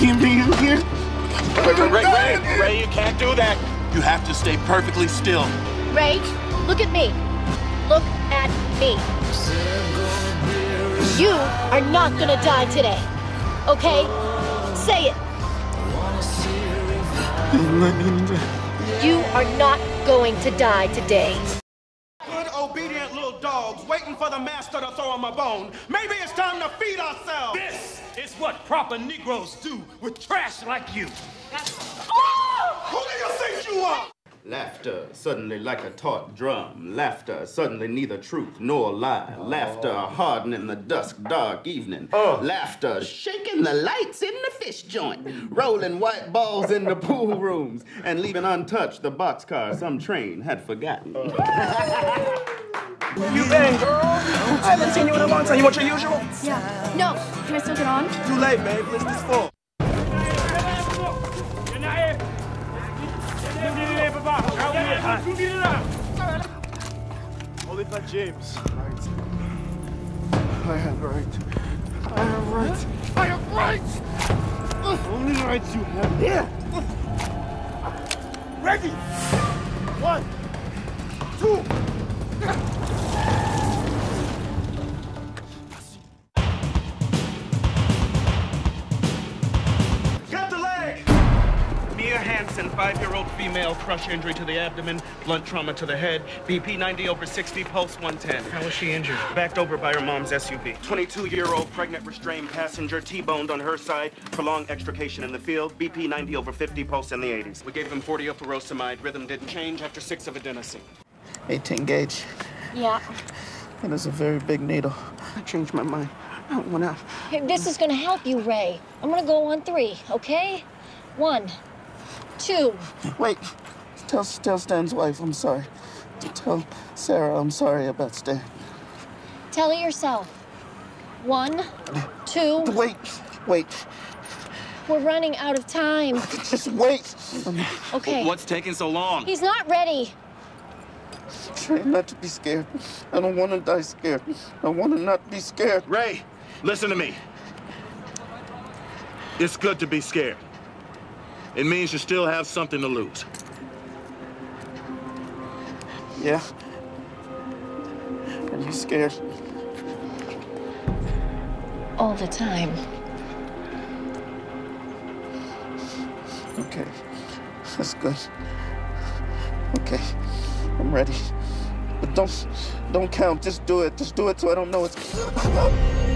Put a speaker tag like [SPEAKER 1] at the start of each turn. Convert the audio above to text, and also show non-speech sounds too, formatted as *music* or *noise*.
[SPEAKER 1] can be here. Wait, wait, Ray, Ray, Ray,
[SPEAKER 2] you can't do that. You
[SPEAKER 3] have to stay perfectly still.
[SPEAKER 4] Ray, look at me. Look at me. You are not gonna die today. Okay? Say it. You are not going to die today.
[SPEAKER 5] Good, obedient little dogs waiting for the master to throw them a bone. Maybe it's time to feed ourselves.
[SPEAKER 2] This is what proper Negroes do with trash like you. Oh!
[SPEAKER 5] Who do you think you are?
[SPEAKER 6] Laughter suddenly like a taut drum. Laughter suddenly neither truth nor lie. Laughter hardening the dusk, dark evening. Oh. Laughter shaking the lights in the fish joint. Rolling white balls in the pool rooms and leaving untouched the boxcar some train had forgotten.
[SPEAKER 1] You bang, girl. I haven't seen you in a long time. You want your usual?
[SPEAKER 7] Yeah. No. Can I still get on?
[SPEAKER 1] Too late, babe. List is full. Hold it by James. Right. I have right. I have right. I have rights. Only rights you have here. Ready? One, two.
[SPEAKER 3] Hansen, five-year-old female, crush injury to the abdomen, blunt trauma to the head, BP 90 over 60, pulse 110.
[SPEAKER 2] How was she injured?
[SPEAKER 3] Backed over by her mom's SUV. 22-year-old pregnant restrained passenger T-boned on her side, prolonged extrication in the field, BP 90 over 50, pulse in the 80s. We gave him 40 of furosemide. Rhythm didn't change after six of adenosine.
[SPEAKER 1] 18 gauge.
[SPEAKER 4] Yeah.
[SPEAKER 1] It is a very big needle. I changed my mind. I don't want to.
[SPEAKER 4] Hey, this is gonna help you, Ray. I'm gonna go on three, okay? One, two.
[SPEAKER 1] Wait. Tell, tell Stan's wife I'm sorry. Tell Sarah I'm sorry about Stan.
[SPEAKER 4] Tell it yourself. One, two.
[SPEAKER 1] Wait. Wait.
[SPEAKER 4] We're running out of time.
[SPEAKER 1] Just wait.
[SPEAKER 4] Okay.
[SPEAKER 3] What's taking so long?
[SPEAKER 4] He's not ready.
[SPEAKER 1] trying not to be scared. I don't want to die scared. I want to not be scared.
[SPEAKER 2] Ray, listen to me. It's good to be scared. It means you still have something to lose.
[SPEAKER 1] Yeah. Are you scared?
[SPEAKER 4] All the time.
[SPEAKER 1] Okay. That's good. Okay. I'm ready. But don't don't count. Just do it. Just do it so I don't know it's *laughs*